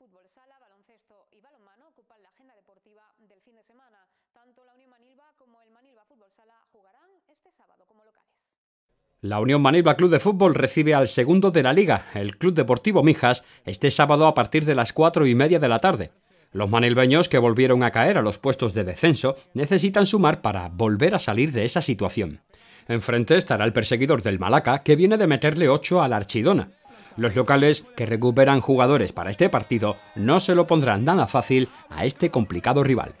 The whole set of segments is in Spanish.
Fútbol sala, baloncesto y balonmano ocupan la agenda deportiva del fin de semana. Tanto la Unión Manilva como el Manilva Fútbol Sala jugarán este sábado como locales. La Unión Manilva Club de Fútbol recibe al segundo de la liga, el Club Deportivo Mijas, este sábado a partir de las cuatro y media de la tarde. Los manilbeños que volvieron a caer a los puestos de descenso necesitan sumar para volver a salir de esa situación. Enfrente estará el perseguidor del Malaca, que viene de meterle 8 al Archidona. Los locales, que recuperan jugadores para este partido, no se lo pondrán nada fácil a este complicado rival.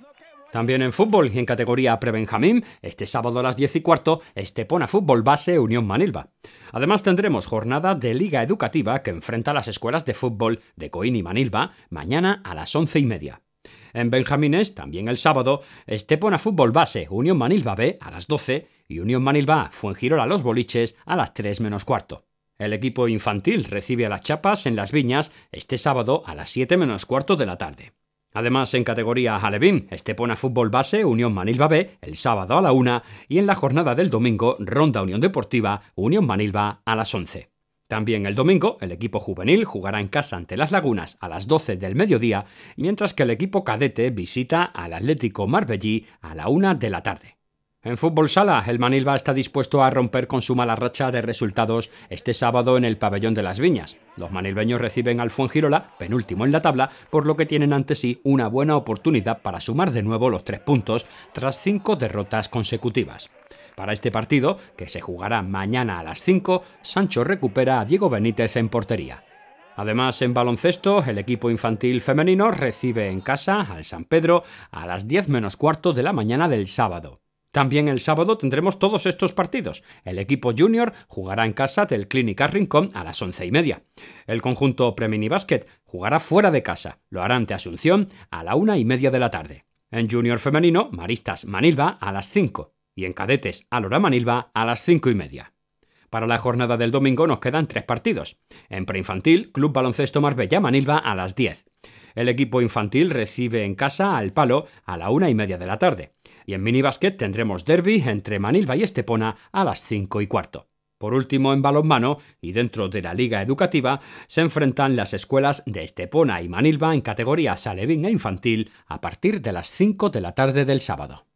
También en fútbol y en categoría pre-Benjamín, este sábado a las 10 y cuarto, Estepona Fútbol Base Unión Manilva. Además tendremos jornada de Liga Educativa que enfrenta las escuelas de fútbol de Coín y Manilva mañana a las 11 y media. En Benjamines, también el sábado, Estepona Fútbol Base Unión Manilva B a las 12 y Unión Manilva Fuengirola Los Boliches a las 3 menos cuarto. El equipo infantil recibe a las Chapas en Las Viñas este sábado a las 7 menos cuarto de la tarde. Además, en categoría Alevín, Estepona Fútbol Base Unión Manilva B el sábado a la 1 y en la jornada del domingo Ronda Unión Deportiva Unión Manilva a las 11. También el domingo, el equipo juvenil jugará en casa ante las Lagunas a las 12 del mediodía, mientras que el equipo cadete visita al Atlético Marbellí a la 1 de la tarde. En fútbol sala, el Manilva está dispuesto a romper con su mala racha de resultados este sábado en el pabellón de las Viñas. Los manilbeños reciben al Fuengirola, penúltimo en la tabla, por lo que tienen ante sí una buena oportunidad para sumar de nuevo los tres puntos tras cinco derrotas consecutivas. Para este partido, que se jugará mañana a las 5, Sancho recupera a Diego Benítez en portería. Además, en baloncesto, el equipo infantil femenino recibe en casa al San Pedro a las 10 menos cuarto de la mañana del sábado. También el sábado tendremos todos estos partidos. El equipo junior jugará en casa del Clínica Rincón a las once y media. El conjunto Premini Basket jugará fuera de casa. Lo hará ante Asunción a la una y media de la tarde. En junior femenino, Maristas Manilva a las 5 y en cadetes Alora Manilva a las cinco y media. Para la jornada del domingo nos quedan tres partidos. En preinfantil, Club Baloncesto Marbella Manilva a las 10. El equipo infantil recibe en casa al Palo a la una y media de la tarde. Y en minibásquet tendremos derby entre Manilva y Estepona a las 5 y cuarto. Por último, en balonmano y dentro de la liga educativa, se enfrentan las escuelas de Estepona y Manilva en categoría alevín e infantil a partir de las 5 de la tarde del sábado.